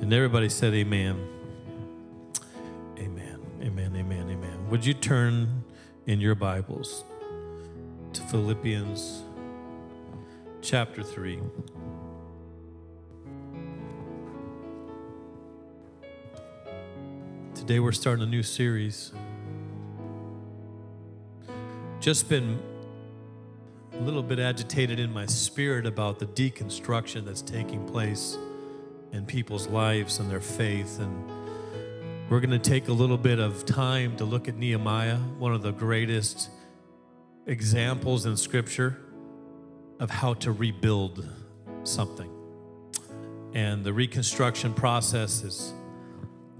And everybody said, Amen. Amen. Amen. Amen. Amen. Would you turn in your Bibles to Philippians chapter 3? Today we're starting a new series. Just been a little bit agitated in my spirit about the deconstruction that's taking place in people's lives and their faith. And we're going to take a little bit of time to look at Nehemiah, one of the greatest examples in Scripture of how to rebuild something. And the reconstruction process is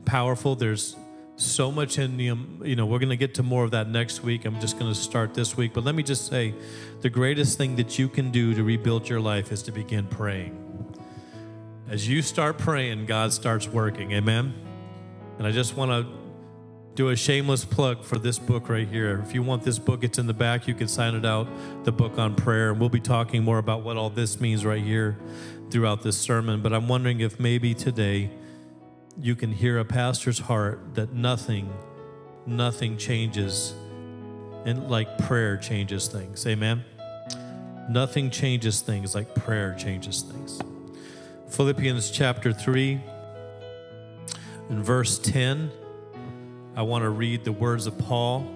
powerful. There's so much in you know, we're going to get to more of that next week. I'm just going to start this week. But let me just say the greatest thing that you can do to rebuild your life is to begin praying. As you start praying, God starts working. Amen. And I just want to do a shameless plug for this book right here. If you want this book, it's in the back. You can sign it out, the book on prayer. And we'll be talking more about what all this means right here throughout this sermon. But I'm wondering if maybe today, you can hear a pastor's heart that nothing, nothing changes and like prayer changes things. Amen. Nothing changes things like prayer changes things. Philippians chapter 3 and verse 10. I want to read the words of Paul.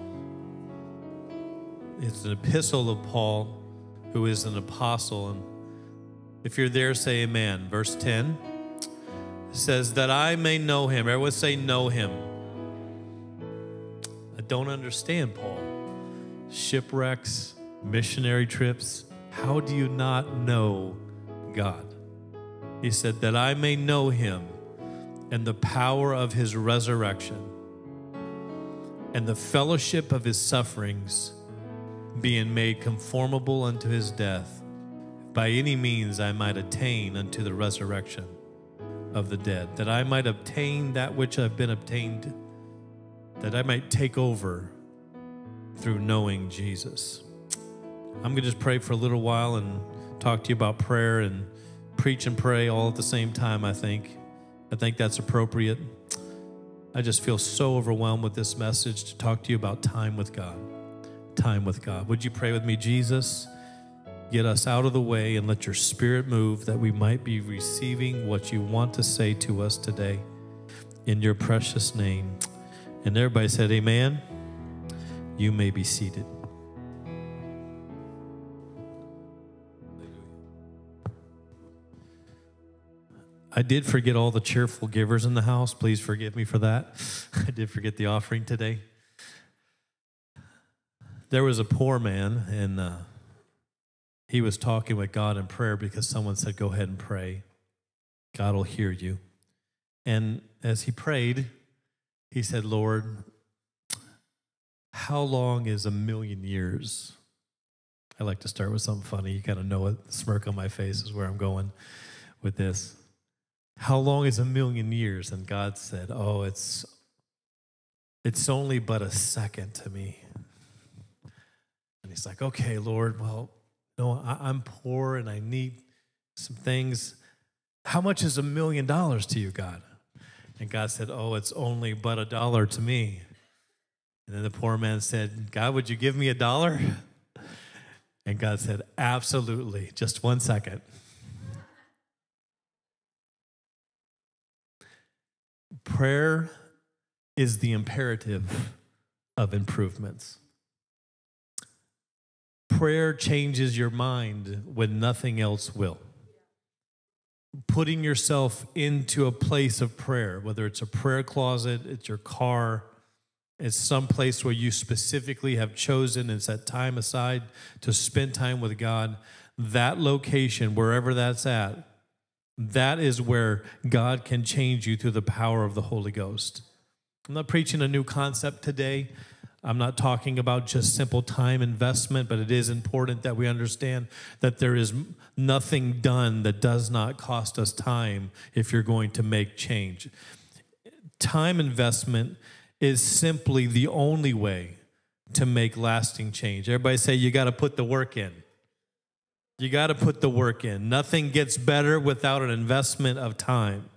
It's an epistle of Paul, who is an apostle. And if you're there, say amen. Verse 10 says, That I may know him. Everyone say, Know him. I don't understand, Paul. Shipwrecks, missionary trips. How do you not know God? He said, That I may know him and the power of his resurrection and the fellowship of his sufferings, being made conformable unto his death, by any means I might attain unto the resurrection of the dead, that I might obtain that which I've been obtained, that I might take over through knowing Jesus. I'm going to just pray for a little while and talk to you about prayer and preach and pray all at the same time, I think. I think that's appropriate. I just feel so overwhelmed with this message to talk to you about time with God. Time with God. Would you pray with me, Jesus? Get us out of the way and let your spirit move that we might be receiving what you want to say to us today. In your precious name. And everybody said, Amen. You may be seated. I did forget all the cheerful givers in the house. Please forgive me for that. I did forget the offering today. There was a poor man, and uh, he was talking with God in prayer because someone said, Go ahead and pray. God will hear you. And as he prayed, he said, Lord, how long is a million years? I like to start with something funny. You kind of know it. The smirk on my face is where I'm going with this. How long is a million years? And God said, Oh, it's it's only but a second to me. And he's like, Okay, Lord, well, no, I, am poor and I need some things. How much is a million dollars to you, God? And God said, Oh, it's only but a dollar to me. And then the poor man said, God, would you give me a dollar? And God said, Absolutely. Just one second. Prayer is the imperative of improvements. Prayer changes your mind when nothing else will. Putting yourself into a place of prayer, whether it's a prayer closet, it's your car, it's some place where you specifically have chosen and set time aside to spend time with God, that location, wherever that's at, that is where God can change you through the power of the Holy Ghost. I'm not preaching a new concept today. I'm not talking about just simple time investment, but it is important that we understand that there is nothing done that does not cost us time if you're going to make change. Time investment is simply the only way to make lasting change. Everybody say you got to put the work in. You got to put the work in. Nothing gets better without an investment of time.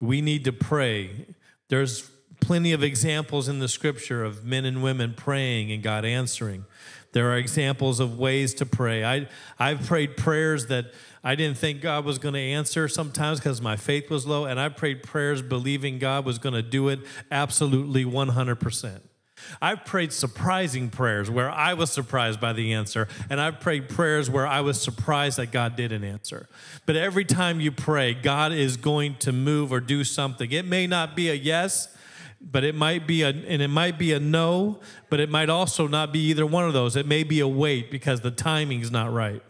We need to pray. There's plenty of examples in the scripture of men and women praying and God answering. There are examples of ways to pray. I, I've prayed prayers that I didn't think God was going to answer sometimes because my faith was low, and I prayed prayers believing God was going to do it absolutely 100%. I've prayed surprising prayers where I was surprised by the answer, and I've prayed prayers where I was surprised that God didn't answer. But every time you pray, God is going to move or do something. It may not be a yes, but it might be a and it might be a no, but it might also not be either one of those. It may be a wait because the timing's not right.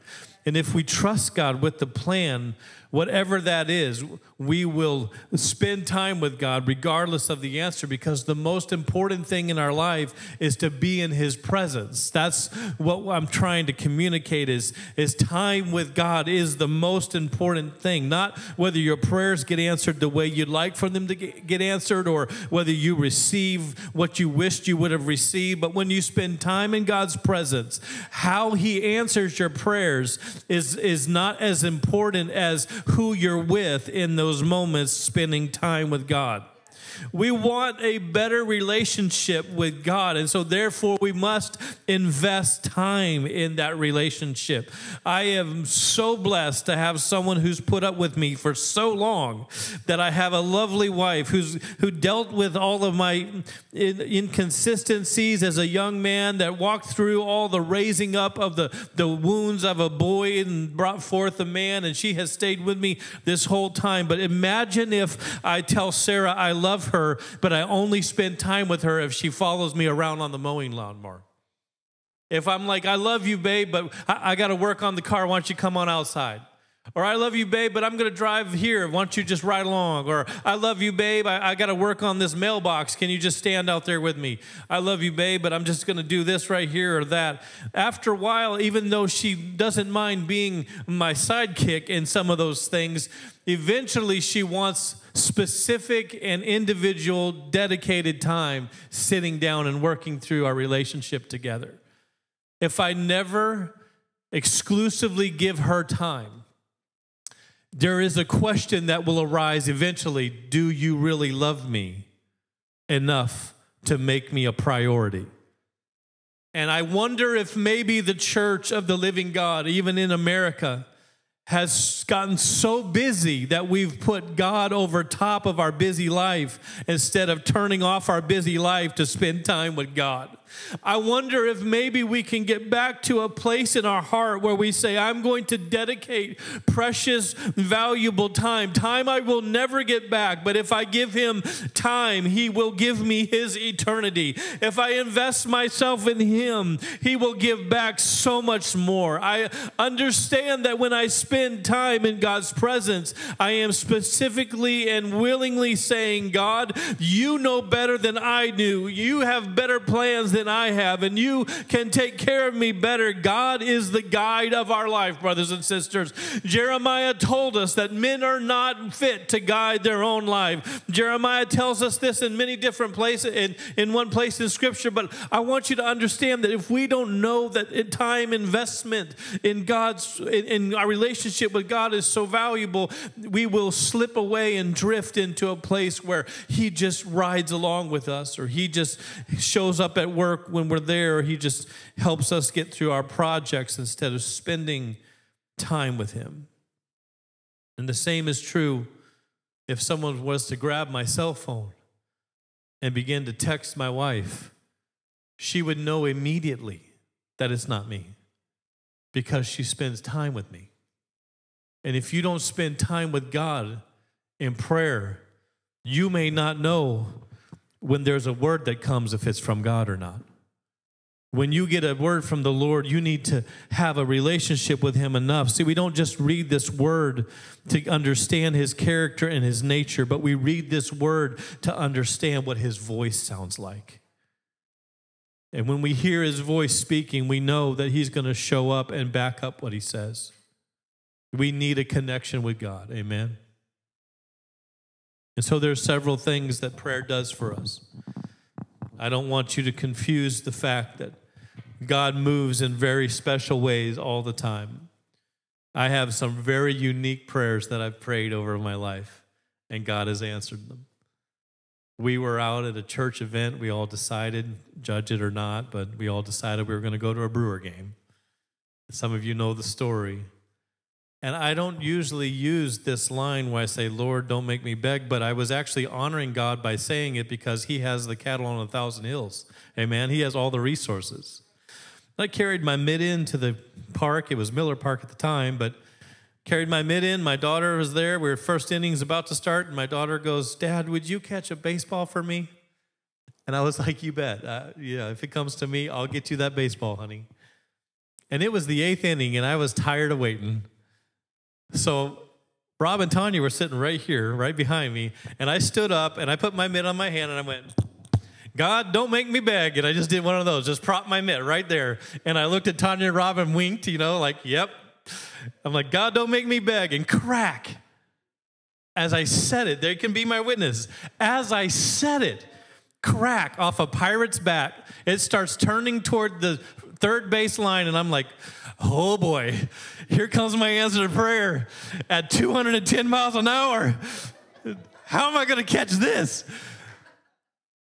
And if we trust God with the plan, whatever that is, we will spend time with God regardless of the answer because the most important thing in our life is to be in his presence. That's what I'm trying to communicate is is time with God is the most important thing. Not whether your prayers get answered the way you'd like for them to get answered or whether you receive what you wished you would have received, but when you spend time in God's presence, how he answers your prayers is is not as important as who you're with in those those moments spending time with God. We want a better relationship with God. And so, therefore, we must invest time in that relationship. I am so blessed to have someone who's put up with me for so long that I have a lovely wife who's, who dealt with all of my inconsistencies as a young man, that walked through all the raising up of the, the wounds of a boy and brought forth a man. And she has stayed with me this whole time. But imagine if I tell Sarah I love her, but I only spend time with her if she follows me around on the mowing lawn more. If I'm like, I love you, babe, but I, I got to work on the car, why don't you come on outside? Or I love you, babe, but I'm going to drive here. Why don't you just ride along? Or I love you, babe. I, I got to work on this mailbox. Can you just stand out there with me? I love you, babe, but I'm just going to do this right here or that. After a while, even though she doesn't mind being my sidekick in some of those things, eventually she wants specific and individual dedicated time sitting down and working through our relationship together. If I never exclusively give her time, there is a question that will arise eventually Do you really love me enough to make me a priority? And I wonder if maybe the church of the living God, even in America, has gotten so busy that we've put God over top of our busy life instead of turning off our busy life to spend time with God. I wonder if maybe we can get back to a place in our heart where we say, I'm going to dedicate precious, valuable time, time I will never get back. But if I give him time, he will give me his eternity. If I invest myself in him, he will give back so much more. I understand that when I spend time in God's presence, I am specifically and willingly saying, God, you know better than I do. You have better plans than I have, and you can take care of me better. God is the guide of our life, brothers and sisters. Jeremiah told us that men are not fit to guide their own life. Jeremiah tells us this in many different places, in, in one place in Scripture, but I want you to understand that if we don't know that time investment in God's, in, in our relationship with God is so valuable, we will slip away and drift into a place where He just rides along with us or He just shows up at work work when we're there. He just helps us get through our projects instead of spending time with Him. And the same is true if someone was to grab my cell phone and begin to text my wife, she would know immediately that it's not me because she spends time with me. And if you don't spend time with God in prayer, you may not know when there's a word that comes if it's from God or not. When you get a word from the Lord, you need to have a relationship with Him enough. See, we don't just read this word to understand His character and His nature, but we read this word to understand what His voice sounds like. And when we hear His voice speaking, we know that He's going to show up and back up what He says. We need a connection with God. Amen. And so there's several things that prayer does for us. I don't want you to confuse the fact that God moves in very special ways all the time. I have some very unique prayers that I've prayed over my life. and God has answered them. We were out at a church event. We all decided, judge it or not, but we all decided we were going to go to a Brewer game. Some of you know the story. And I don't usually use this line where I say, Lord, don't make me beg, but I was actually honoring God by saying it because He has the cattle on a thousand hills. Amen. He has all the resources. I carried my mid in to the park. It was Miller Park at the time, but carried my mid in. My daughter was there. We were first innings about to start, and my daughter goes, Dad, would you catch a baseball for me? And I was like, You bet. Uh, yeah, if it comes to me, I'll get you that baseball, honey. And it was the eighth inning, and I was tired of waiting. So Rob and Tanya were sitting right here, right behind me, and I stood up and I put my mitt on my hand and I went, God, don't make me beg. And I just did one of those, just prop my mitt right there. And I looked at Tanya and Rob and winked, you know, like, yep. I'm like, God, don't make me beg. And crack. As I said it, they can be my witness. As I said it, crack off a pirate's back. it starts turning toward the third base line, and I'm like, oh boy, here comes my answer to prayer at 210 miles an hour. How am I going to catch this?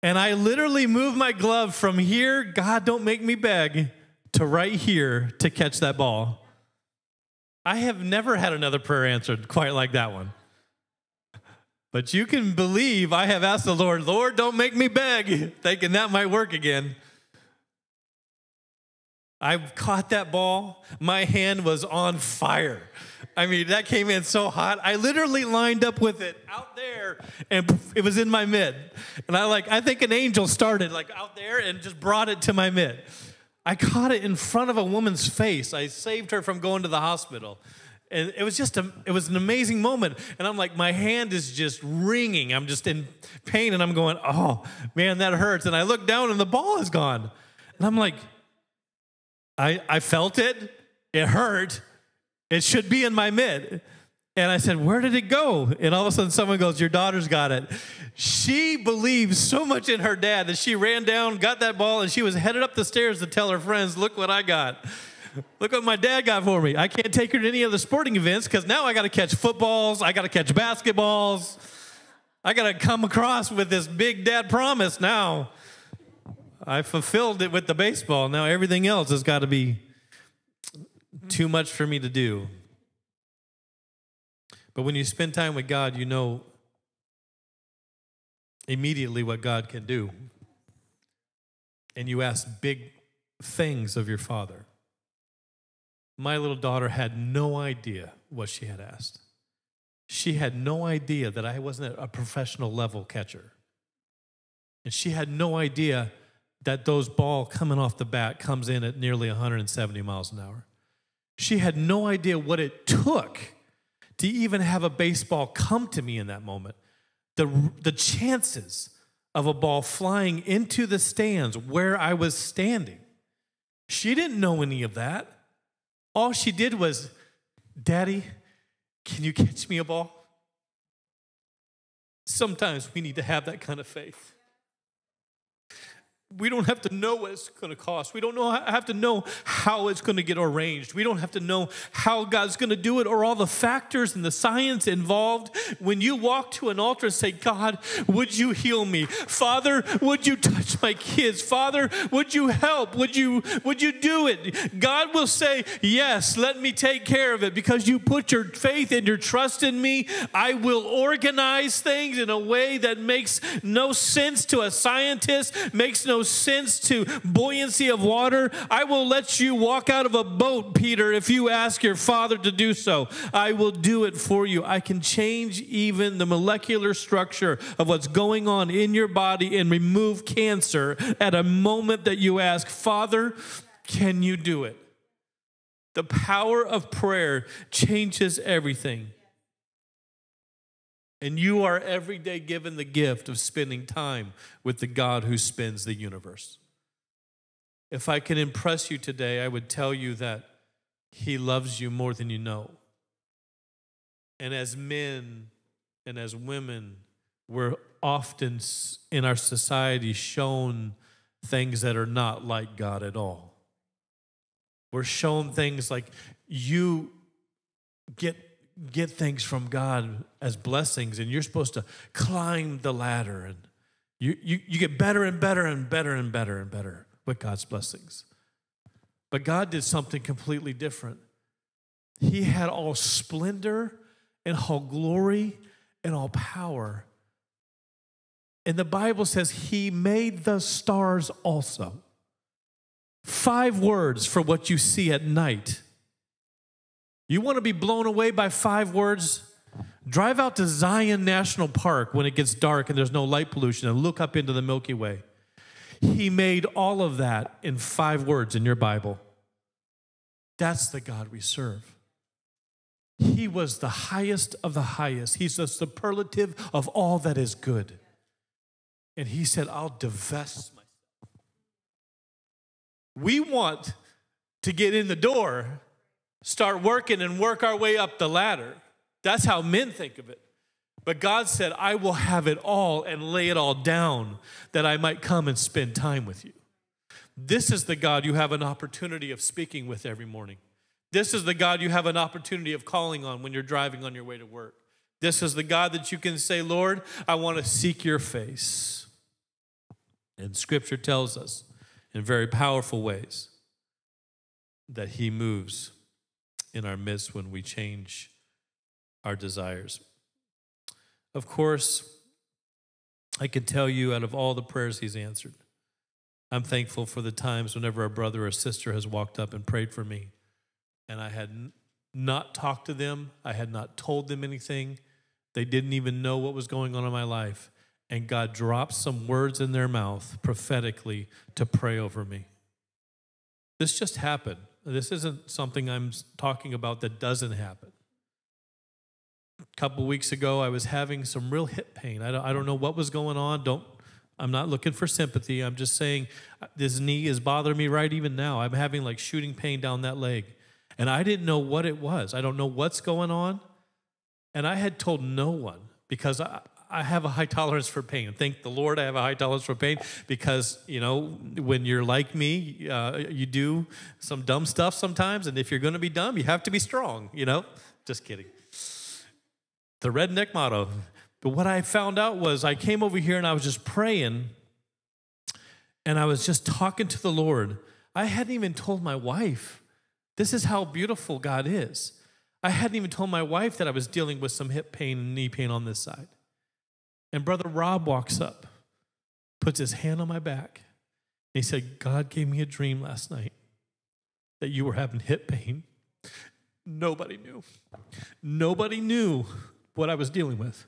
And I literally moved my glove from here, God, don't make me beg, to right here to catch that ball. I have never had another prayer answered quite like that one. But you can believe I have asked the Lord, Lord, don't make me beg, thinking that might work again. I caught that ball. My hand was on fire. I mean, that came in so hot. I literally lined up with it out there and it was in my mid. And I like, I think an angel started like out there and just brought it to my mid. I caught it in front of a woman's face. I saved her from going to the hospital. And it was just a, it was an amazing moment. And I'm like, my hand is just ringing. I'm just in pain and I'm going, oh man, that hurts. And I look down and the ball is gone. And I'm like, I, I felt it. It hurt. It should be in my mid. And I said, Where did it go? And all of a sudden, someone goes, Your daughter's got it. She believes so much in her dad that she ran down, got that ball, and she was headed up the stairs to tell her friends, Look what I got. Look what my dad got for me. I can't take her to any other sporting events because now I got to catch footballs, I got to catch basketballs. I got to come across with this big dad promise now. I fulfilled it with the baseball. Now everything else has got to be too much for me to do. But when you spend time with God, you know immediately what God can do. And you ask big things of your Father. My little daughter had no idea what she had asked. She had no idea that I wasn't a professional level catcher. And she had no idea that those ball coming off the bat comes in at nearly 170 miles an hour. She had no idea what it took to even have a baseball come to me in that moment. The, the chances of a ball flying into the stands where I was standing. She didn't know any of that. All she did was, Daddy, can you catch me a ball? Sometimes we need to have that kind of faith we don't have to know what it's going to cost. We don't know, have to know how it's going to get arranged. We don't have to know how God's going to do it or all the factors and the science involved. When you walk to an altar and say, God, would you heal me? Father, would you touch my kids? Father, would you help? Would you, would you do it? God will say, Yes, let me take care of it because you put your faith and your trust in me. I will organize things in a way that makes no sense to a scientist, makes no sense to buoyancy of water. I will let you walk out of a boat, Peter, if you ask your father to do so. I will do it for you. I can change even the molecular structure of what's going on in your body and remove cancer at a moment that you ask, Father, can you do it? The power of prayer changes everything. And you are every day given the gift of spending time with the God who spins the universe. If I can impress you today, I would tell you that He loves you more than you know. And as men and as women, we're often in our society shown things that are not like God at all. We're shown things like you get get things from God as blessings, and you're supposed to climb the ladder, and you, you, you get better and better and better and better and better with God's blessings. But God did something completely different. He had all splendor and all glory and all power. And the Bible says he made the stars also. Five words for what you see at night. You want to be blown away by five words? Drive out to Zion National Park when it gets dark and there's no light pollution and look up into the Milky Way. He made all of that in five words in your Bible. That's the God we serve. He was the highest of the highest. He's the superlative of all that is good. And he said, I'll divest myself. We want to get in the door, start working, and work our way up the ladder. That's how men think of it. But God said, I will have it all and lay it all down that I might come and spend time with you. This is the God you have an opportunity of speaking with every morning. This is the God you have an opportunity of calling on when you're driving on your way to work. This is the God that you can say, Lord, I want to seek your face. And scripture tells us in very powerful ways that he moves in our midst when we change our desires. Of course, I can tell you out of all the prayers he's answered, I'm thankful for the times whenever a brother or sister has walked up and prayed for me, and I had not talked to them, I had not told them anything, they didn't even know what was going on in my life, and God dropped some words in their mouth prophetically to pray over me. This just happened. This isn't something I'm talking about that doesn't happen. A couple weeks ago i was having some real hip pain. I don't, I don't know what was going on. Don't i'm not looking for sympathy. I'm just saying uh, this knee is bothering me right even now. I'm having like shooting pain down that leg. And i didn't know what it was. I don't know what's going on. And i had told no one because i I have a high tolerance for pain. Thank the Lord I have a high tolerance for pain because, you know, when you're like me, uh, you do some dumb stuff sometimes. And if you're going to be dumb, you have to be strong, you know? Just kidding the redneck motto. But what I found out was I came over here and I was just praying and I was just talking to the Lord. I hadn't even told my wife. This is how beautiful God is. I hadn't even told my wife that I was dealing with some hip pain and knee pain on this side. And Brother Rob walks up, puts his hand on my back, and he said, God gave me a dream last night that you were having hip pain. Nobody knew. Nobody knew what I was dealing with.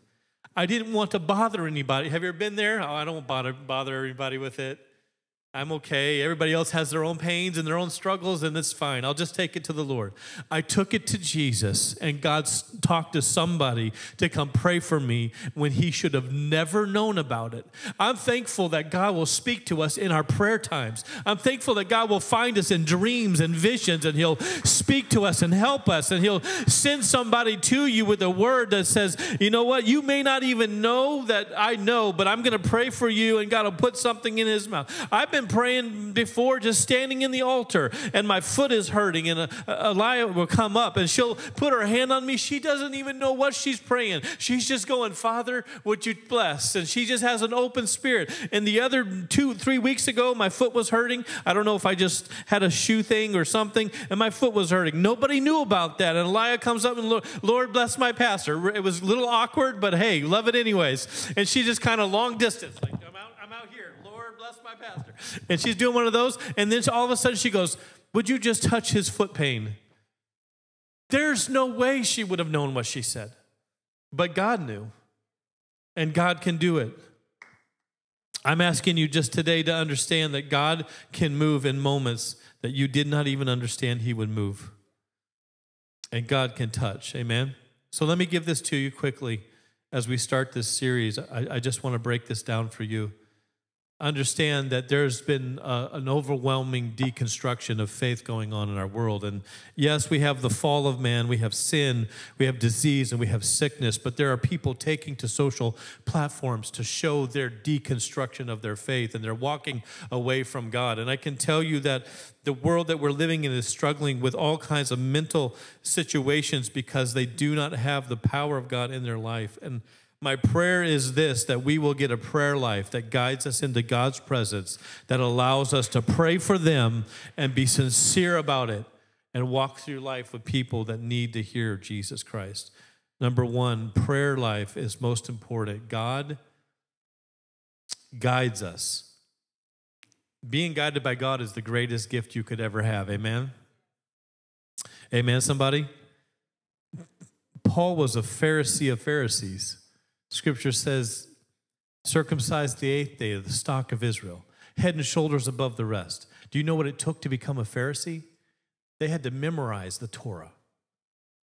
I didn't want to bother anybody. Have you ever been there? Oh, I don't bother bother everybody with it. I'm okay. Everybody else has their own pains and their own struggles, and it's fine. I'll just take it to the Lord. I took it to Jesus, and God talked to somebody to come pray for me when He should have never known about it. I'm thankful that God will speak to us in our prayer times. I'm thankful that God will find us in dreams and visions, and He'll speak to us and help us, and He'll send somebody to you with a word that says, You know what? You may not even know that I know, but I'm going to pray for you, and God will put something in His mouth. I've been praying before, just standing in the altar, and my foot is hurting, and uh, uh, Elia will come up and she'll put her hand on me. She doesn't even know what she's praying. She's just going, Father, would you bless? And she just has an open spirit. And the other two, three weeks ago, my foot was hurting. I don't know if I just had a shoe thing or something, and my foot was hurting. Nobody knew about that. And Elia comes up and, Lord, bless my pastor. It was a little awkward, but hey, love it anyways. And she just kind of long distance, like, pastor. And she's doing one of those, and then all of a sudden she goes, Would you just touch his foot pain? There's no way she would have known what she said. But God knew, and God can do it. I'm asking you just today to understand that God can move in moments that you did not even understand He would move. And God can touch. Amen? So let me give this to you quickly as we start this series. I, I just want to break this down for you. Understand that there's been uh, an overwhelming deconstruction of faith going on in our world. And yes, we have the fall of man, we have sin, we have disease, and we have sickness, but there are people taking to social platforms to show their deconstruction of their faith, and they're walking away from God. And I can tell you that the world that we're living in is struggling with all kinds of mental situations because they do not have the power of God in their life. And my prayer is this that we will get a prayer life that guides us into God's presence, that allows us to pray for them and be sincere about it and walk through life with people that need to hear Jesus Christ. Number one, prayer life is most important. God guides us. Being guided by God is the greatest gift you could ever have. Amen? Amen, somebody? Paul was a Pharisee of Pharisees. Scripture says, circumcised the eighth day of the stock of Israel, head and shoulders above the rest. Do you know what it took to become a Pharisee? They had to memorize the Torah.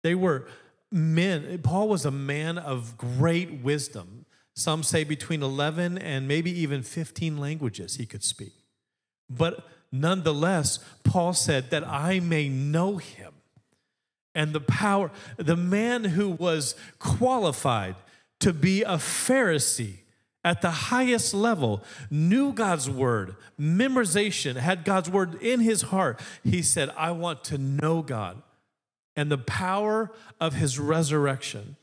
They were men. Paul was a man of great wisdom. Some say between 11 and maybe even 15 languages he could speak. But nonetheless, Paul said that I may know him and the power, the man who was qualified to be a Pharisee at the highest level, knew God's word, memorization, had God's word in his heart. He said, I want to know God and the power of his resurrection.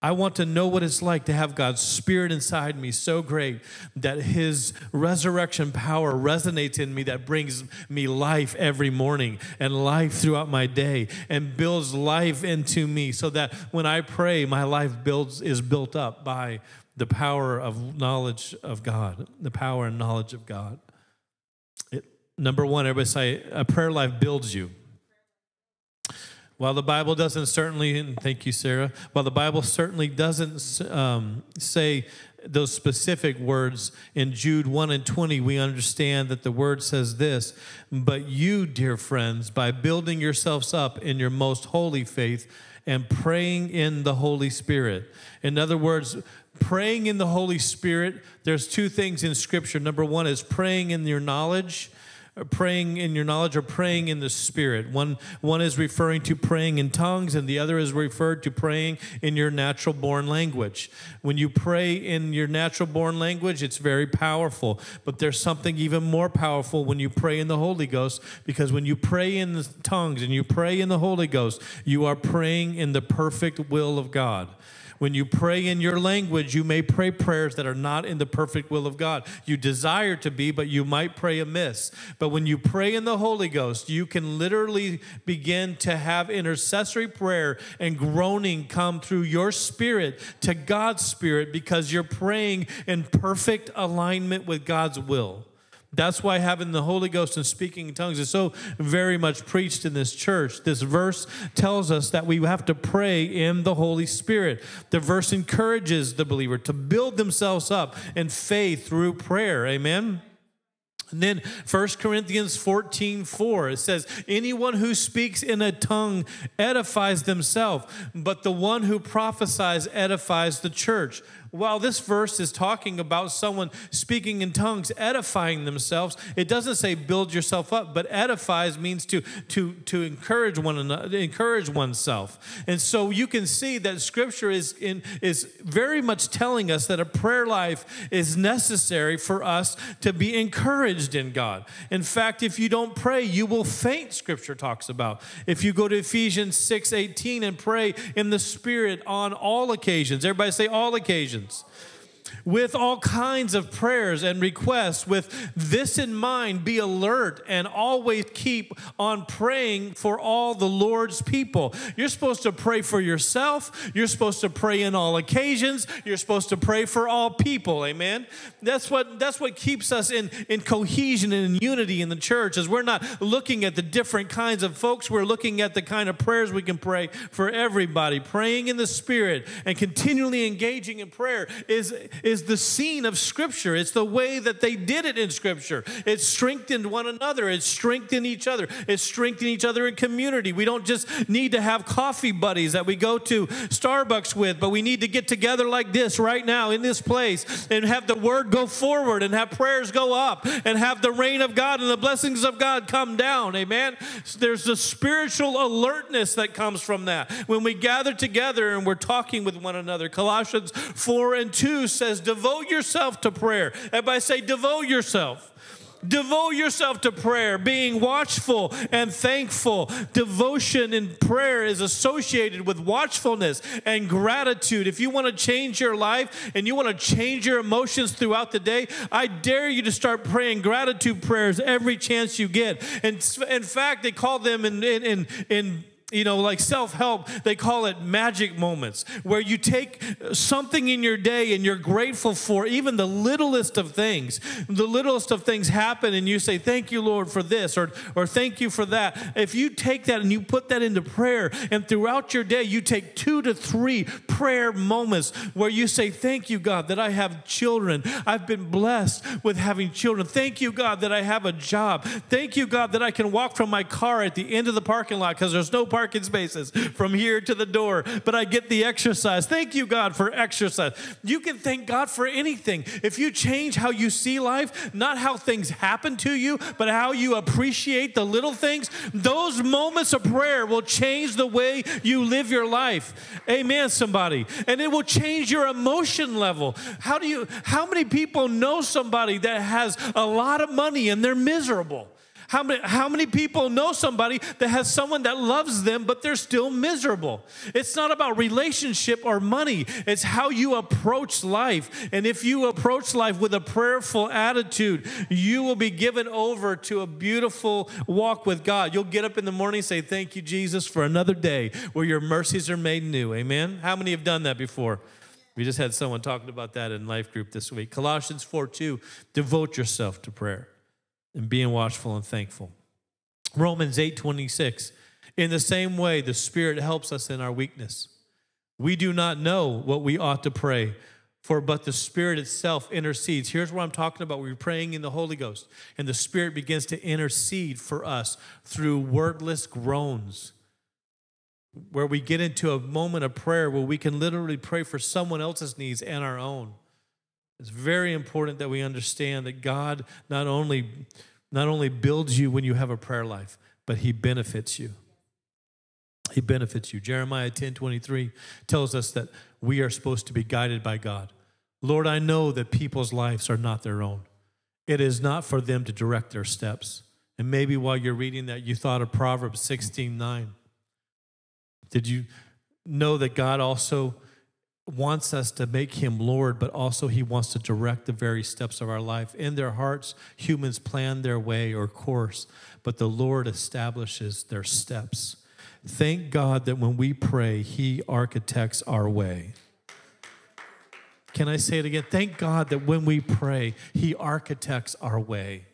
I want to know what it's like to have God's Spirit inside me so great that His resurrection power resonates in me, that brings me life every morning and life throughout my day and builds life into me so that when I pray, my life builds, is built up by the power of knowledge of God, the power and knowledge of God. It, number one, everybody say, a prayer life builds you. While the Bible doesn't certainly, and thank you, Sarah, while the Bible certainly doesn't um, say those specific words in Jude 1 and 20, we understand that the word says this But you, dear friends, by building yourselves up in your most holy faith and praying in the Holy Spirit. In other words, praying in the Holy Spirit, there's two things in Scripture. Number one is praying in your knowledge praying in your knowledge or praying in the spirit. One, one is referring to praying in tongues, and the other is referred to praying in your natural born language. When you pray in your natural born language, it's very powerful. But there's something even more powerful when you pray in the Holy Ghost, because when you pray in the tongues and you pray in the Holy Ghost, you are praying in the perfect will of God. When you pray in your language, you may pray prayers that are not in the perfect will of God. You desire to be, but you might pray amiss. But when you pray in the Holy Ghost, you can literally begin to have intercessory prayer and groaning come through your spirit to God's spirit because you're praying in perfect alignment with God's will. That's why having the Holy Ghost and speaking in tongues is so very much preached in this church. This verse tells us that we have to pray in the Holy Spirit. The verse encourages the believer to build themselves up in faith through prayer. Amen. And then 1 Corinthians 14, 4, it says, Anyone who speaks in a tongue edifies themselves, but the one who prophesies edifies the church. While this verse is talking about someone speaking in tongues, edifying themselves, it doesn't say build yourself up, but edifies means to, to, to encourage one another, encourage oneself. And so you can see that scripture is, in, is very much telling us that a prayer life is necessary for us to be encouraged in God. In fact, if you don't pray, you will faint, scripture talks about. If you go to Ephesians 6 18 and pray in the Spirit on all occasions, everybody say all occasions Ephesians with all kinds of prayers and requests. With this in mind, be alert and always keep on praying for all the Lord's people. You're supposed to pray for yourself. You're supposed to pray in all occasions. You're supposed to pray for all people. Amen. That's what that's what keeps us in, in cohesion and in unity in the church, is we're not looking at the different kinds of folks. We're looking at the kind of prayers we can pray for everybody. Praying in the spirit and continually engaging in prayer is is the scene of Scripture. It's the way that they did it in Scripture. It strengthened one another, it strengthened each other, it strengthened each other in community. We don't just need to have coffee buddies that we go to Starbucks with, but we need to get together like this right now in this place and have the word go forward and have prayers go up and have the rain of God and the blessings of God come down. Amen. There's a spiritual alertness that comes from that when we gather together and we're talking with one another. Colossians 4 and 2 says, Devote yourself to prayer. Everybody say, Devote yourself. Devote yourself to prayer, being watchful and thankful. Devotion and prayer is associated with watchfulness and gratitude. If you want to change your life and you want to change your emotions throughout the day, I dare you to start praying gratitude prayers every chance you get. And in fact, they call them in, in, in, in you know, like self help, they call it magic moments, where you take something in your day and you're grateful for even the littlest of things. The littlest of things happen, and you say, Thank you, Lord, for this, or, or thank you for that. If you take that and you put that into prayer, and throughout your day, you take two to three prayer moments where you say, Thank you, God, that I have children. I've been blessed with having children. Thank you, God, that I have a job. Thank you, God, that I can walk from my car at the end of the parking lot because there's no parking parking spaces from here to the door, but I get the exercise. Thank you, God, for exercise. You can thank God for anything. If you change how you see life, not how things happen to you, but how you appreciate the little things, those moments of prayer will change the way you live your life. Amen, somebody. And it will change your emotion level. How do you how many people know somebody that has a lot of money and they're miserable? How many, how many people know somebody that has someone that loves them, but they're still miserable? It's not about relationship or money, it's how you approach life. And if you approach life with a prayerful attitude, you will be given over to a beautiful walk with God. You'll get up in the morning say, Thank you, Jesus, for another day where your mercies are made new. Amen. How many have done that before? We just had someone talking about that in life group this week. Colossians 4 2, devote yourself to prayer and being watchful and thankful. Romans 8 26. In the same way, the Spirit helps us in our weakness. We do not know what we ought to pray for, but the Spirit itself intercedes. Here's what I'm talking about. We're praying in the Holy Ghost, and the Spirit begins to intercede for us through wordless groans, where we get into a moment of prayer where we can literally pray for someone else's needs and our own. It's very important that we understand that God not only, not only builds you when you have a prayer life, but He benefits you. He benefits you. Jeremiah 10 23 tells us that we are supposed to be guided by God. Lord, I know that people's lives are not their own. It is not for them to direct their steps. And maybe while you're reading that, you thought of Proverbs 16 9. Did you know that God also wants us to make him Lord, but also he wants to direct the very steps of our life. In their hearts, humans plan their way or course, but the Lord establishes their steps. Thank God that when we pray, he architects our way. Can I say it again? Thank God that when we pray, he architects our way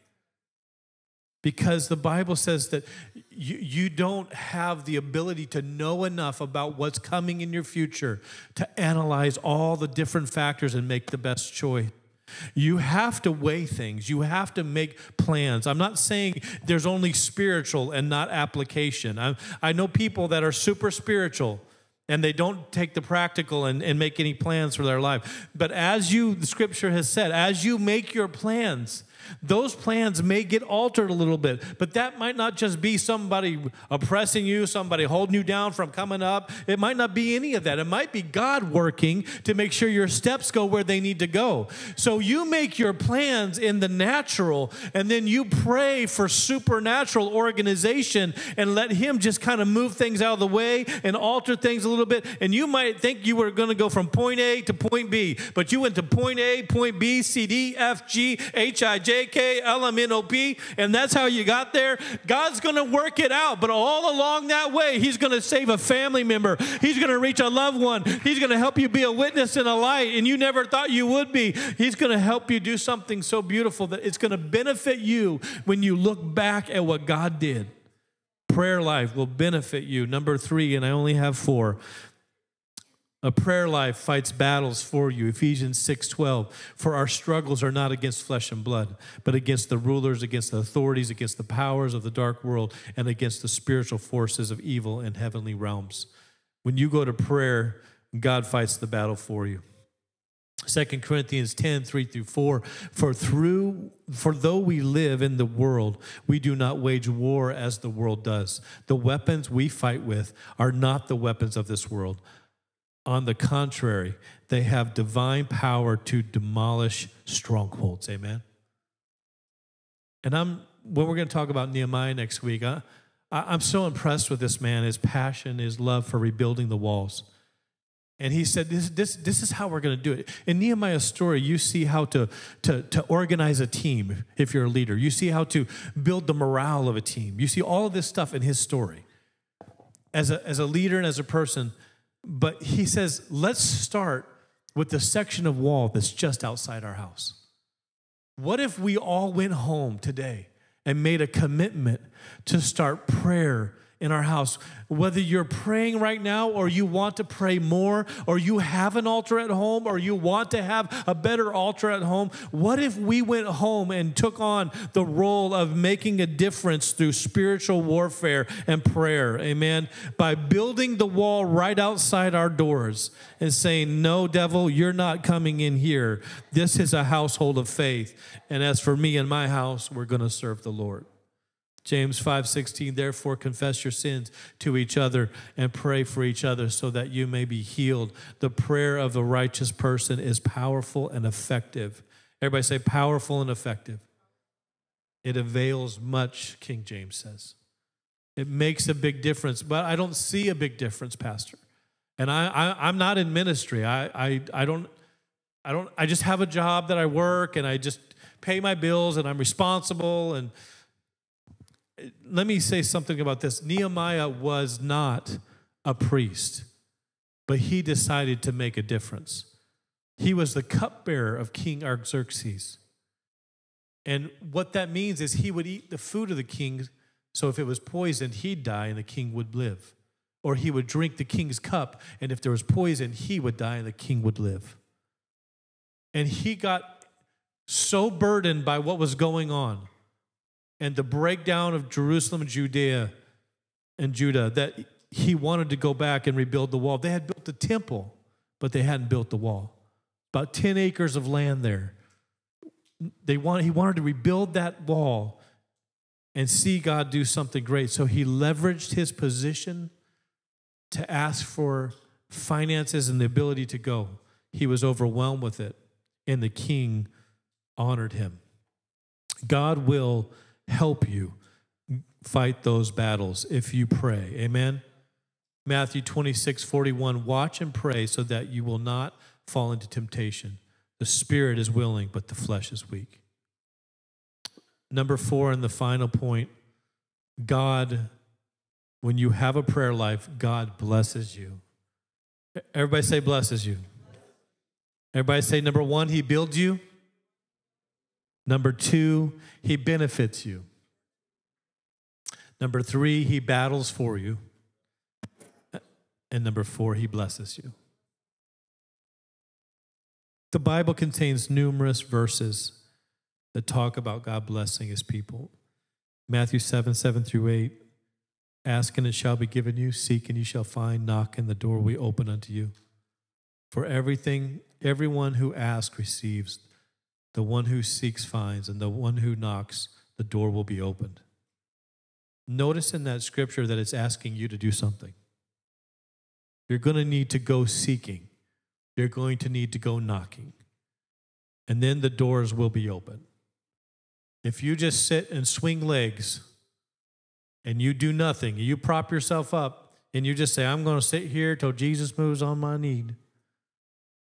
because the Bible says that you, you don't have the ability to know enough about what's coming in your future to analyze all the different factors and make the best choice. You have to weigh things. You have to make plans. I'm not saying there's only spiritual and not application. I, I know people that are super spiritual and they don't take the practical and, and make any plans for their life. But as you, the scripture has said, as you make your plans, those plans may get altered a little bit, but that might not just be somebody oppressing you, somebody holding you down from coming up. It might not be any of that. It might be God working to make sure your steps go where they need to go. So you make your plans in the natural, and then you pray for supernatural organization and let Him just kind of move things out of the way and alter things a little bit. And you might think you were going to go from point A to point B, but you went to point A, point B, C, D, F, G, H, I, J. J K L M N O P, and that's how you got there. God's going to work it out, but all along that way, He's going to save a family member. He's going to reach a loved one. He's going to help you be a witness and a light, and you never thought you would be. He's going to help you do something so beautiful that it's going to benefit you when you look back at what God did. Prayer life will benefit you. Number three, and I only have four. A prayer life fights battles for you. Ephesians 6:12. For our struggles are not against flesh and blood, but against the rulers, against the authorities, against the powers of the dark world, and against the spiritual forces of evil in heavenly realms. When you go to prayer, God fights the battle for you. 2 Corinthians 10, 3 through 4. For through for though we live in the world, we do not wage war as the world does. The weapons we fight with are not the weapons of this world on the contrary, they have divine power to demolish strongholds. Amen. And I'm when we're going to talk about Nehemiah next week, I, I'm so impressed with this man, his passion, his love for rebuilding the walls. And he said, this, this, this is how we're going to do it. In Nehemiah's story, you see how to, to, to organize a team if you're a leader. You see how to build the morale of a team. You see all of this stuff in his story. As a, as a leader and as a person, but he says, let's start with the section of wall that's just outside our house. What if we all went home today and made a commitment to start prayer in our house. Whether you're praying right now or you want to pray more or you have an altar at home or you want to have a better altar at home, what if we went home and took on the role of making a difference through spiritual warfare and prayer? Amen. By building the wall right outside our doors and saying, No, devil, you're not coming in here. This is a household of faith. And as for me and my house, we're going to serve the Lord. James 5:16 Therefore confess your sins to each other and pray for each other so that you may be healed. The prayer of the righteous person is powerful and effective. Everybody say powerful and effective. It avails much, King James says. It makes a big difference, but I don't see a big difference, Pastor. And I, I am not in ministry. I, I I don't I don't I just have a job that I work and I just pay my bills and I'm responsible and let me say something about this. Nehemiah was not a priest, but he decided to make a difference. He was the cupbearer of King Artaxerxes. And what that means is he would eat the food of the king, so if it was poisoned, he'd die and the king would live. Or he would drink the king's cup, and if there was poison, he would die and the king would live. And he got so burdened by what was going on and the breakdown of Jerusalem and Judea and Judah that he wanted to go back and rebuild the wall. They had built the temple, but they hadn't built the wall. About 10 acres of land there. They wanted, he wanted to rebuild that wall and see God do something great. So he leveraged his position to ask for finances and the ability to go. He was overwhelmed with it, and the king honored him. God will help you fight those battles if you pray. Amen. Matthew 26, 41. Watch and pray so that you will not fall into temptation. The spirit is willing, but the flesh is weak. Number four, and the final point God, when you have a prayer life, God blesses you. Everybody say, blesses you. Everybody say, number one, He builds you. Number two, he benefits you. Number three, he battles for you. And number four, he blesses you. The Bible contains numerous verses that talk about God blessing his people. Matthew 7 7 through 8. Ask and it shall be given you, seek and you shall find, knock and the door will open unto you. For everything, everyone who asks receives the one who seeks finds, and the one who knocks, the door will be opened. Notice in that scripture that it's asking you to do something. You're going to need to go seeking, you're going to need to go knocking, and then the doors will be open. If you just sit and swing legs and you do nothing, you prop yourself up and you just say, I'm going to sit here till Jesus moves on my need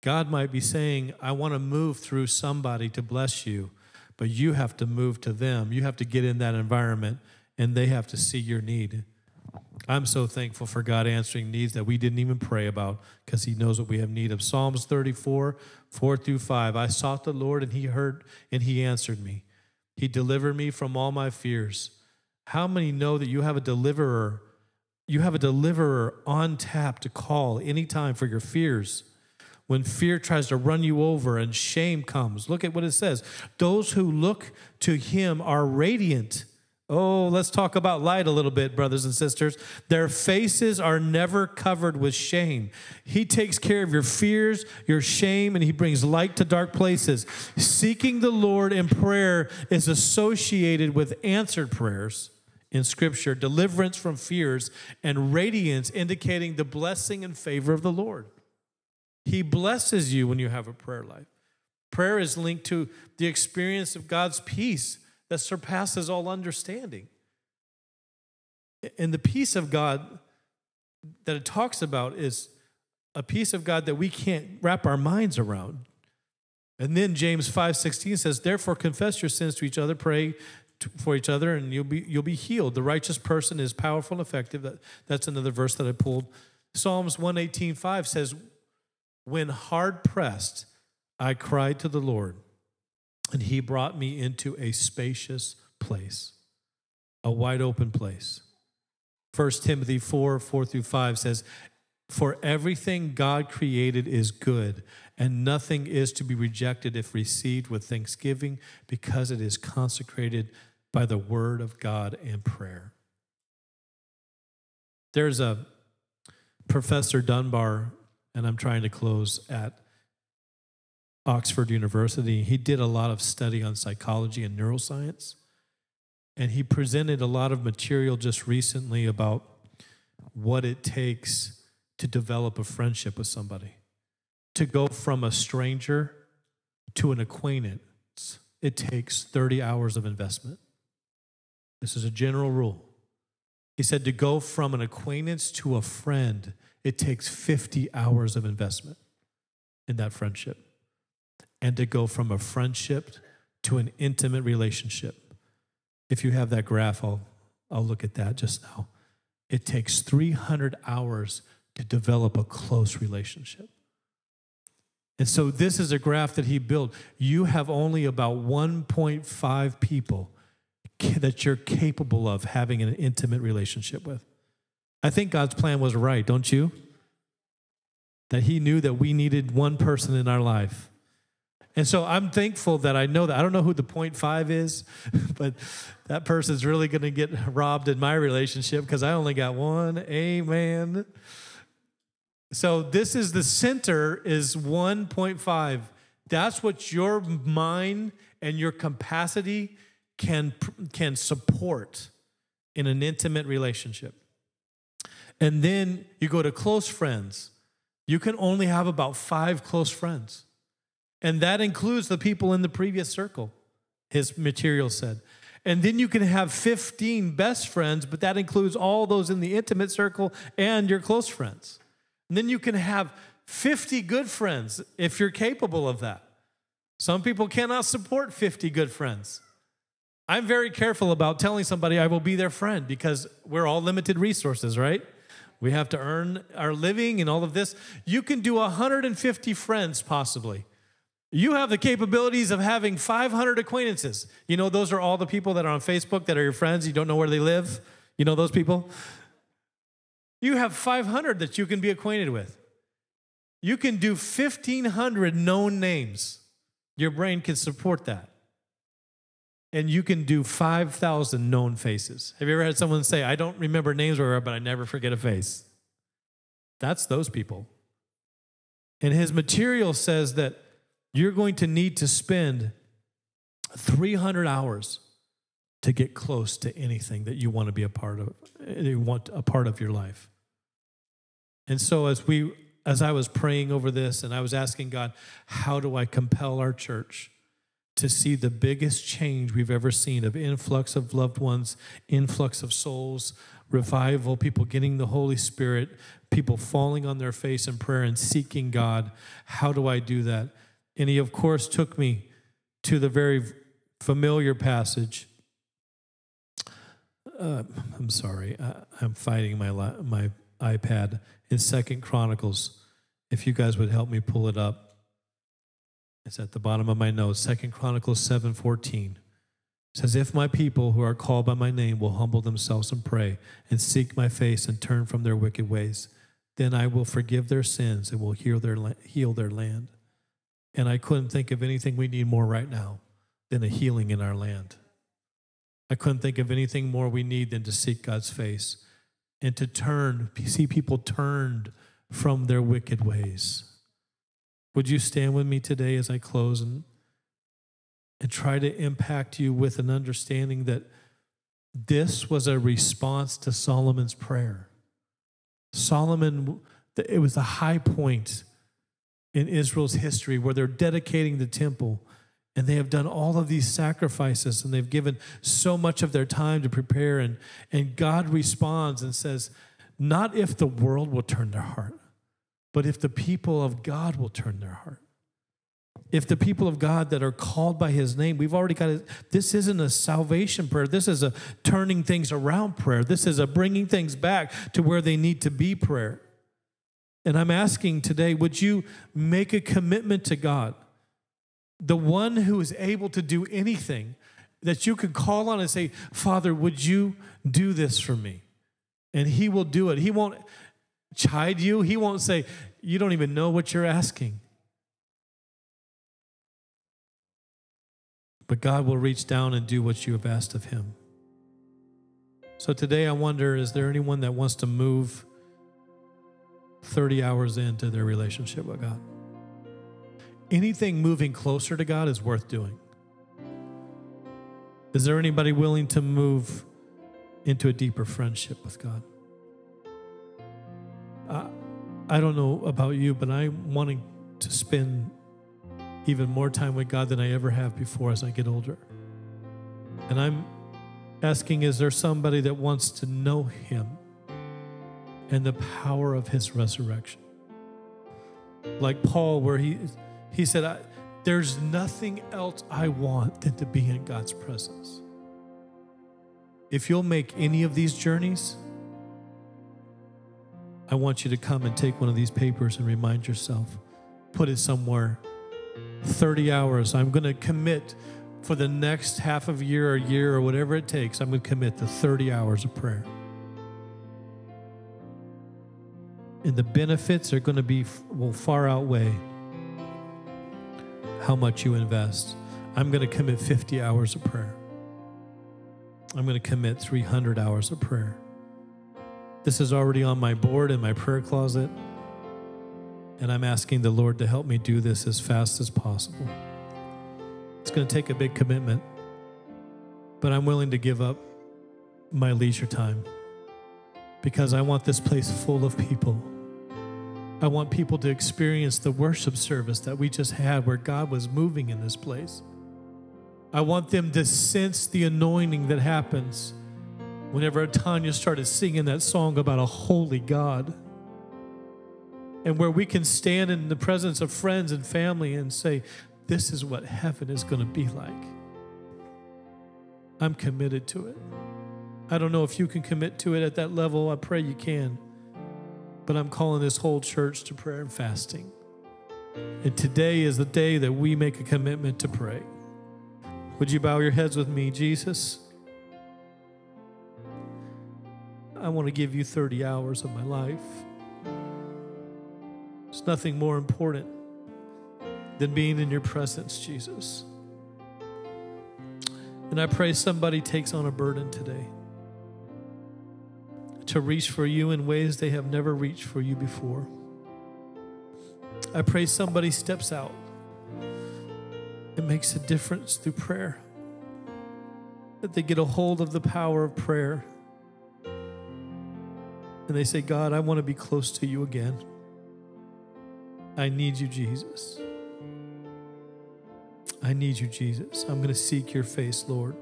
God might be saying, I want to move through somebody to bless you, but you have to move to them. You have to get in that environment and they have to see your need. I'm so thankful for God answering needs that we didn't even pray about because He knows what we have need of. Psalms 34, 4 through 5. I sought the Lord and He heard and He answered me. He delivered me from all my fears. How many know that you have a deliverer You have a deliverer on tap to call anytime for your fears. When fear tries to run you over and shame comes, look at what it says. Those who look to him are radiant. Oh, let's talk about light a little bit, brothers and sisters. Their faces are never covered with shame. He takes care of your fears, your shame, and He brings light to dark places. Seeking the Lord in prayer is associated with answered prayers in Scripture, deliverance from fears, and radiance indicating the blessing and favor of the Lord. He blesses you when you have a prayer life. Prayer is linked to the experience of God's peace that surpasses all understanding. And the peace of God that it talks about is a peace of God that we can't wrap our minds around. And then James 5:16 says, "Therefore confess your sins to each other, pray for each other, and you'll be you'll be healed. The righteous person is powerful and effective." That, that's another verse that I pulled. Psalms 118:5 says, "When hard pressed, I cried to the Lord, and he brought me into a spacious place, a wide open place. 1 Timothy 4 4 through 5 says, For everything God created is good, and nothing is to be rejected if received with thanksgiving, because it is consecrated by the word of God and prayer. There's a Professor Dunbar, and I'm trying to close at Oxford University. He did a lot of study on psychology and neuroscience. And he presented a lot of material just recently about what it takes to develop a friendship with somebody. To go from a stranger to an acquaintance, it takes 30 hours of investment. This is a general rule. He said to go from an acquaintance to a friend, it takes 50 hours of investment in that friendship and to go from a friendship to an intimate relationship. If you have that graph, I'll, I'll look at that just now. It takes 300 hours to develop a close relationship. And so, this is a graph that he built. You have only about 1.5 people that you're capable of having an intimate relationship with. I think God's plan was right, don't you? That he knew that we needed one person in our life and so I'm thankful that I know that. I don't know who the point five is, but that person's really going to get robbed in my relationship because I only got one. Amen. So this is the center is 1.5. That's what your mind and your capacity can, can support in an intimate relationship. And then you go to close friends. You can only have about five close friends. And that includes the people in the previous circle, his material said. And then you can have 15 best friends, but that includes all those in the intimate circle and your close friends. And then you can have 50 good friends if you're capable of that. Some people cannot support 50 good friends. I'm very careful about telling somebody I will be their friend because we're all limited resources, right? We have to earn our living and all of this. You can do 150 friends possibly. You have the capabilities of having 500 acquaintances. You know, those are all the people that are on Facebook that are your friends. You don't know where they live. You know those people? You have 500 that you can be acquainted with. You can do 1,500 known names. Your brain can support that. And you can do 5,000 known faces. Have you ever had someone say, I don't remember names, but I never forget a face? That's those people. And his material says that you're going to need to spend 300 hours to get close to anything that you want to be a part of you want a part of your life and so as we as i was praying over this and i was asking god how do i compel our church to see the biggest change we've ever seen of influx of loved ones influx of souls revival people getting the holy spirit people falling on their face in prayer and seeking god how do i do that and he, of course, took me to the very familiar passage. Uh, I'm sorry, I, I'm fighting my, my iPad in Second Chronicles. If you guys would help me pull it up, it's at the bottom of my notes. Second Chronicles 7:14 says, If my people who are called by my name will humble themselves and pray and seek my face and turn from their wicked ways, then I will forgive their sins and will heal their, heal their land. And I couldn't think of anything we need more right now than a healing in our land. I couldn't think of anything more we need than to seek God's face and to turn, see people turned from their wicked ways. Would you stand with me today as I close and, and try to impact you with an understanding that this was a response to Solomon's prayer? Solomon, it was the high point in Israel's history where they're dedicating the temple and they have done all of these sacrifices and they've given so much of their time to prepare and, and god responds and says not if the world will turn their heart but if the people of god will turn their heart if the people of god that are called by his name we've already got it. This isn't a salvation prayer. This is a turning things around prayer. This is a bringing things back to where they need to be prayer. And i'm asking today would you make a commitment to god? The one who is able to do anything that you could call on and say, Father, would you do this for me? And he will do it. He won't chide you, he won't say, You don't even know what you're asking. But God will reach down and do what you have asked of him. So today I wonder is there anyone that wants to move 30 hours into their relationship with God? anything moving closer to God is worth doing. Is there anybody willing to move into a deeper friendship with God? I, I don't know about you, but I'm wanting to spend even more time with God than I ever have before as I get older. And I'm asking is there somebody that wants to know Him and the power of His resurrection? Like Paul, where he he said, There's nothing else I want than to be in God's presence. If you'll make any of these journeys, I want you to come and take one of these papers and remind yourself, put it somewhere. 30 hours. I'm going to commit for the next half of year or year or whatever it takes. I'm going to commit to 30 hours of prayer. And the benefits are going to be will far outweigh how much you invest. I'm going to commit 50 hours of prayer. I'm going to commit 300 hours of prayer. This is already on my board in my prayer closet. And I'm asking the Lord to help me do this as fast as possible. It's going to take a big commitment, but I'm willing to give up my leisure time because I want this place full of people I want people to experience the worship service that we just had where God was moving in this place. I want them to sense the anointing that happens whenever Tanya started singing that song about a holy God. And where we can stand in the presence of friends and family and say, This is what heaven is going to be like. I'm committed to it. I don't know if you can commit to it at that level. I pray you can. But I'm calling this whole church to prayer and fasting. And today is the day that we make a commitment to pray. Would you bow your heads with me, Jesus? I want to give you 30 hours of my life. There's nothing more important than being in your presence, Jesus. And I pray somebody takes on a burden today to reach for you in ways they have never reached for you before. I pray somebody steps out and makes a difference through prayer, that they get a hold of the power of prayer. And they say, God, I want to be close to you again. I need you, Jesus. I need you, Jesus. I'm going to seek your face, Lord.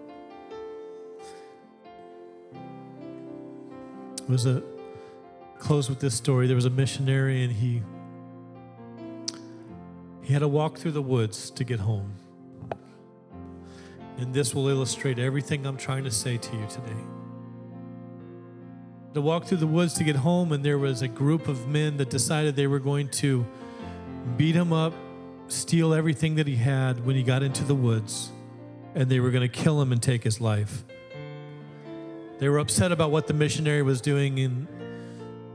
It was a close with this story. There was a missionary, and he he had to walk through the woods to get home. And this will illustrate everything I'm trying to say to you today. To walk through the woods to get home, and there was a group of men that decided they were going to beat him up, steal everything that he had when he got into the woods, and they were going to kill him and take his life. They were upset about what the missionary was doing in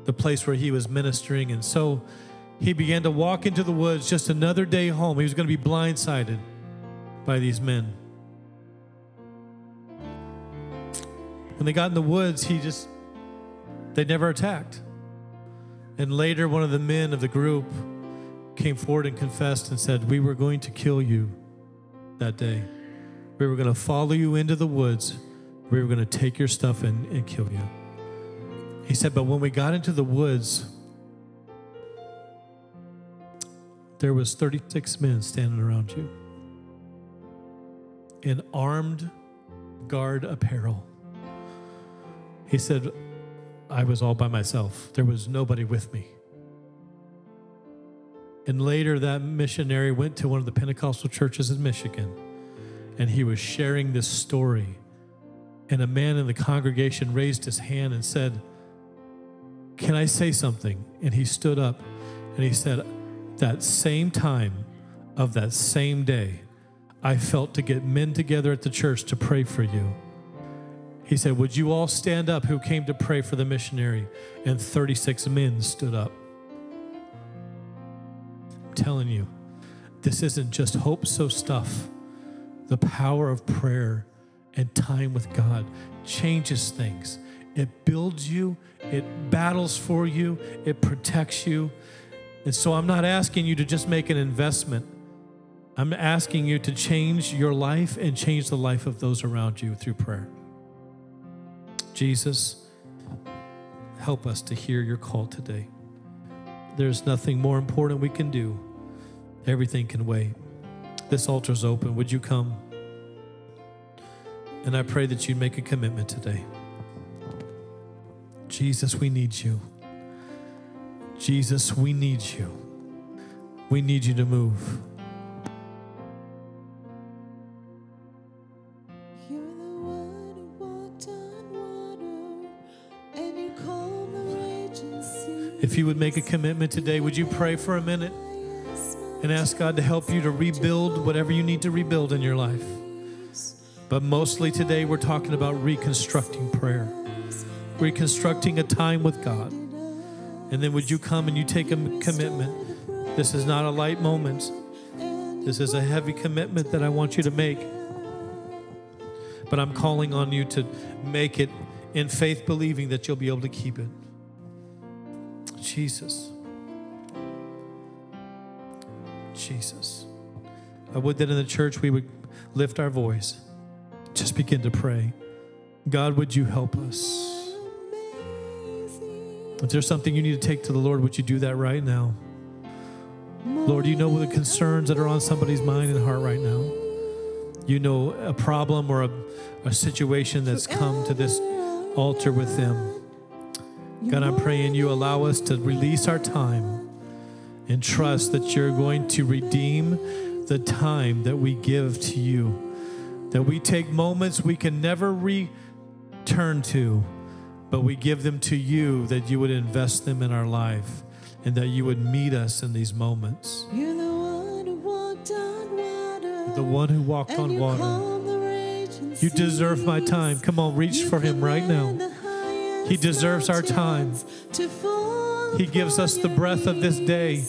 the place where he was ministering. And so he began to walk into the woods just another day home. He was going to be blindsided by these men. When they got in the woods, he just, they never attacked. And later, one of the men of the group came forward and confessed and said, We were going to kill you that day. We were going to follow you into the woods. We were going to take your stuff and, and kill you. He said, But when we got into the woods, there was 36 men standing around you in armed guard apparel. He said, I was all by myself. There was nobody with me. And later, that missionary went to one of the Pentecostal churches in Michigan and he was sharing this story. And a man in the congregation raised his hand and said, Can I say something? And he stood up and he said, That same time of that same day, I felt to get men together at the church to pray for you. He said, Would you all stand up who came to pray for the missionary? And 36 men stood up. I'm telling you, this isn't just hope so stuff. The power of prayer and time with God changes things. It builds you, it battles for you, it protects you. And so I'm not asking you to just make an investment. I'm asking you to change your life and change the life of those around you through prayer. Jesus, help us to hear your call today. There's nothing more important we can do. Everything can wait. This altar is open. Would you come? And I pray that you'd make a commitment today. Jesus, we need you. Jesus, we need you. We need you to move. If you would make a commitment today, would you pray for a minute and ask God to help you to rebuild whatever you need to rebuild in your life? But mostly today, we're talking about reconstructing prayer, reconstructing a time with God. And then would you come and you take a commitment? This is not a light moment. This is a heavy commitment that I want you to make. But I'm calling on you to make it in faith, believing that you'll be able to keep it. Jesus. Jesus. I would that in the church we would lift our voice, just begin to pray. God, would you help us? If there's something you need to take to the Lord, would you do that right now? Lord, you know the concerns that are on somebody's mind and heart right now. You know a problem or a, a situation that's come to this altar with them. God, I'm praying you allow us to release our time and trust that you're going to redeem the time that we give to you. That we take moments we can never return to, but we give them to you, that you would invest them in our life and that you would meet us in these moments. You're the one who walked on water. The one who walked on you water. calmed the raging You deserve my time. Come on, reach You for him right now. He deserves our time. He gives us the breath of this day.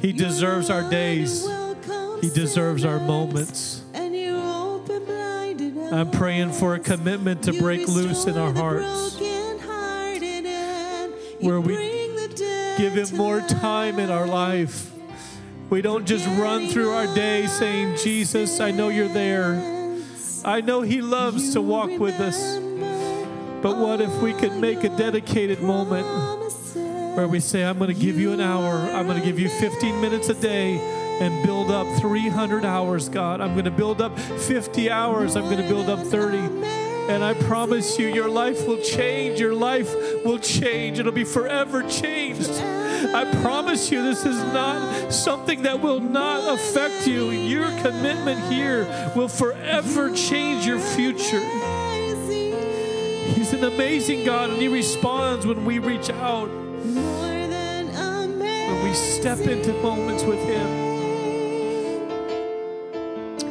He deserves our days. He deserves our moments. I'm praying for a commitment to break loose in our hearts. Where we Give him more time in our life. We don't just run through our day saying, Jesus, I know you're there. I know he loves to walk with us. But what if we could make a dedicated moment where we say, I'm going to give you an hour, I'm going to give you 15 minutes a day and build up 300 hours, God. I'm going to build up 50 hours, I'm going to build up 30. And I promise you, your life will change. Your life will change. It'll be forever changed. I promise you, this is not something that will not affect you. Your commitment here will forever change your future. He's an amazing God, and He responds when we reach out, when we step into moments with Him.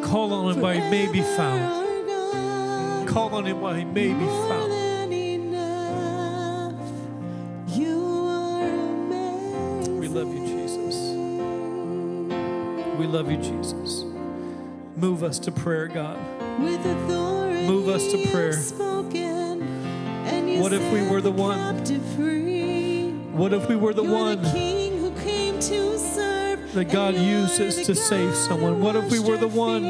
Call on Him by may be found. call on him while he may be found. than enough. You are amazing. We love you, Jesus. We love you, Jesus. Move us to prayer, God. With authority Move us to prayer. What if we were the one? What if we were the You're one the king who came to serve, that God uses to save someone? What if we were the one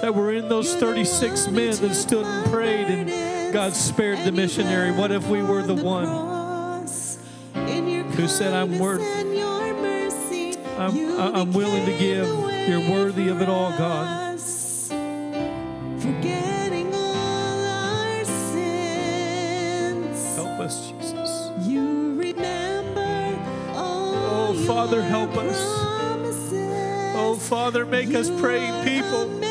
that were in those 36 men that stood and prayed and God spared the missionary? What if we were the one cross. In your who said, "I'm kindness worth- and your mercy, I'm, I'm willing to give. You're worthy of it all, God. Father, help us. Oh, Father, make us praying people.